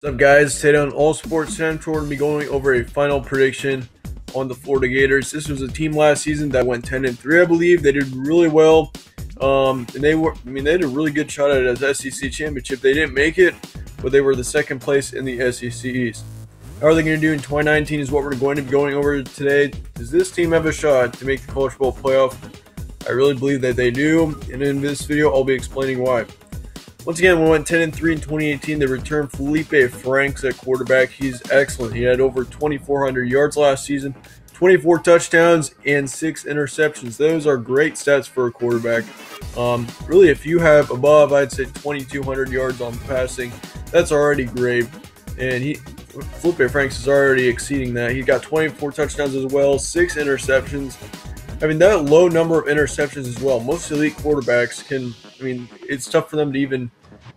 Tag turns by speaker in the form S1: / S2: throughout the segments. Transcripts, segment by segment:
S1: What's up, guys? Today on All Sports Central, we're going to be going over a final prediction on the Florida Gators. This was a team last season that went 10 and 3, I believe. They did really well. Um, and they were, I mean, they had a really good shot at it as SEC championship. They didn't make it, but they were the second place in the SEC East. How are they going to do in 2019 is what we're going to be going over today. Does this team have a shot to make the College Bowl playoff? I really believe that they do, and in this video, I'll be explaining why. Once again, we went 10 and 3 in 2018. They returned Feleipe Franks at quarterback. He's excellent. He had over 2,400 yards last season, 24 touchdowns, and six interceptions. Those are great stats for a quarterback. Um, really, if you have above, I'd say 2,200 yards on passing, that's already great. And he, Feleipe Franks is already exceeding that. He got 24 touchdowns as well, six interceptions. I mean, that low number of interceptions as well. Most elite quarterbacks can, I mean, it's tough for them to even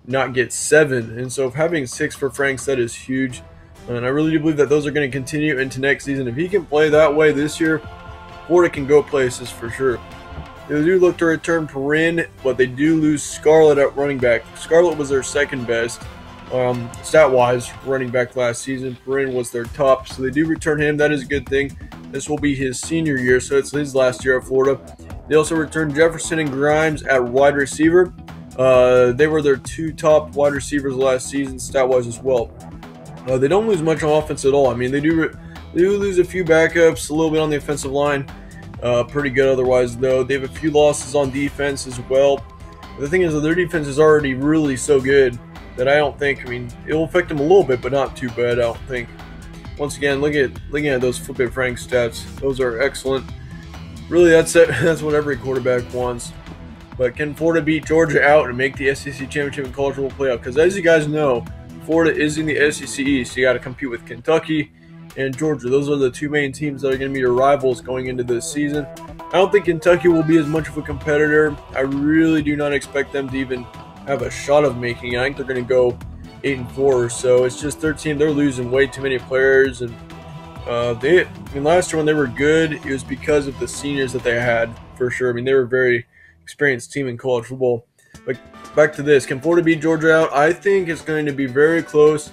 S1: not get seven. And so having six for Franks, that is huge. And I really do believe that those are going to continue into next season. If he can play that way this year, Florida can go places for sure. They do look to return Perine, but they do lose Scarlett at running back. Scarlett was their second best um, stat-wise running back last season. Perine was their top, so they do return him. That is a good thing. This will be his senior year, so it's his last year at Florida. They also return Jefferson and Grimes at wide receiver. Uh, they were their two top wide receivers last season, stat wise as well. Uh, they don't lose much on offense at all. I mean, they do they do lose a few backups, a little bit on the offensive line. Uh, pretty good otherwise, though. They have a few losses on defense as well. The thing is, that their defense is already really so good that I don't think. I mean, it will affect them a little bit, but not too bad. I don't think. Once again, look at looking at those Feleipe Frank stats. Those are excellent. Really, that's it. That's what every quarterback wants. But can Florida beat Georgia out and make the SEC championship and college football playoff? Because as you guys know, Florida is in the SEC East. So You got to compete with Kentucky and Georgia. Those are the two main teams that are going to be your rivals going into this season. I don't think Kentucky will be as much of a competitor. I really do not expect them to even have a shot of making it. I think they're going to go eight and four. So it's just their team. They're losing way too many players, and uh, they. I mean, last year when they were good, it was because of the seniors that they had for sure. I mean, they were very experienced team in college football. But back to this, can Florida beat Georgia out? I think it's going to be very close,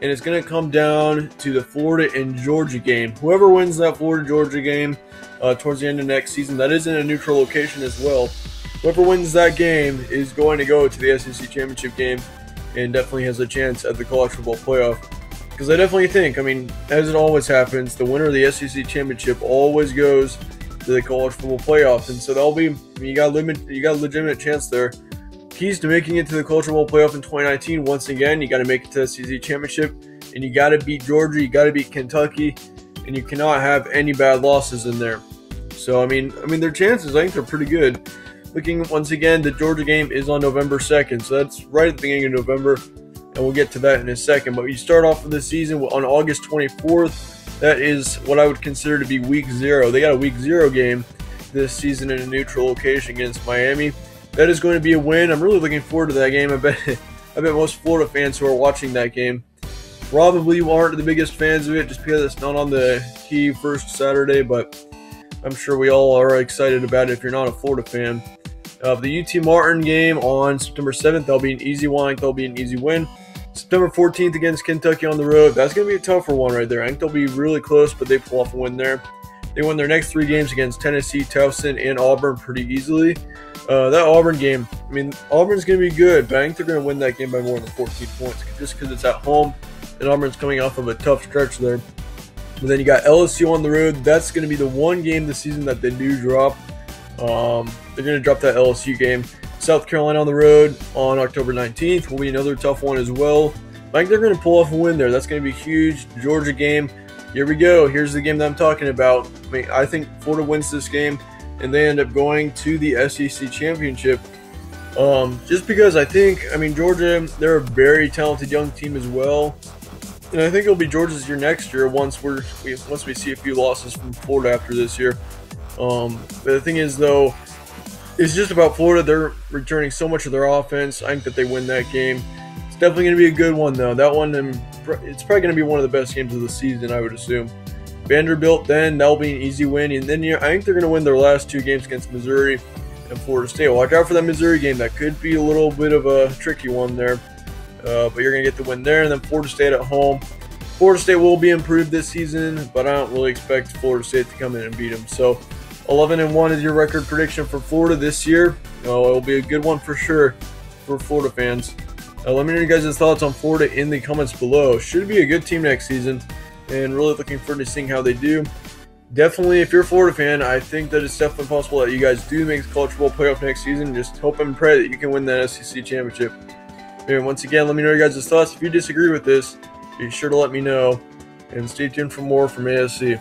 S1: and it's going to come down to the Florida and Georgia game. Whoever wins that Florida Georgia game uh, towards the end of next season, that is in a neutral location as well. Whoever wins that game is going to go to the SEC championship game and definitely has a chance at the college football playoff. Because I definitely think, I mean, as it always happens, the winner of the SEC championship always goes to the college football playoff, and so that'll be you got limit you got a legitimate chance there. Keys to making it to the college football playoff in 2019. Once again, you got to make it to the SEC championship, and you got to beat Georgia, you got to beat Kentucky, and you cannot have any bad losses in there. So I mean, I mean their chances I think they're pretty good. Looking once again, the Georgia game is on November 2nd, so that's right at the beginning of November, and we'll get to that in a second. But you start off of the season on August 24th that is what I would consider to be week zero. They got a week zero game this season in a neutral location against Miami. That is going to be a win. I'm really looking forward to that game. I bet I bet most Florida fans who are watching that game probably aren't the biggest fans of it just because it's not on the key first Saturday, but I'm sure we all are excited about it if you're not a Florida fan. Uh, the UT Martin game on September 7th, that'll be an easy one. That'll be an easy win. September 14th against Kentucky on the road. That's going to be a tougher one right there. I think they'll be really close, but they pull off a win there. They won their next three games against Tennessee, Towson, and Auburn pretty easily. Uh, that Auburn game, I mean, Auburn's going to be good, but I think they're going to win that game by more than 14 points just because it's at home and Auburn's coming off of a tough stretch there. But then you got LSU on the road. That's going to be the one game this season that they do drop. Um, they're going to drop that LSU game. South Carolina on the road on October 19th will be another tough one as well. I think they're going to pull off a win there. That's going to be huge. Georgia game. Here we go. Here's the game that I'm talking about. I mean, I think Florida wins this game, and they end up going to the SEC championship. Um, just because I think, I mean, Georgia, they're a very talented young team as well, and I think it'll be Georgia's year next year once we're we, once we see a few losses from Florida after this year. Um, but the thing is, though, it's just about Florida. They're returning so much of their offense. I think that they win that game. It's definitely going to be a good one, though. That one, um, it's probably going to be one of the best games of the season, I would assume. Vanderbilt, then that'll be an easy win, and then I think they're going to win their last two games against Missouri and Florida State. Watch out for that Missouri game. That could be a little bit of a tricky one there. uh, but you're going to get the win there. And then Florida State at home. Florida State will be improved this season, but I don't really expect Florida State to come in and beat them. So 11 and 1 is your record prediction for Florida this year. Oh, it will be a good one for sure for Florida fans. Uh, let me know your guys' thoughts on Florida in the comments below. Should be a good team next season, and really looking forward to seeing how they do. Definitely, if you're a Florida fan, I think that it's definitely possible that you guys do make the college Bowl playoff next season. Just hope and pray that you can win that SEC championship. And once again, let me know your guys' thoughts. If you disagree with this, be sure to let me know. And stay tuned for more from ASC.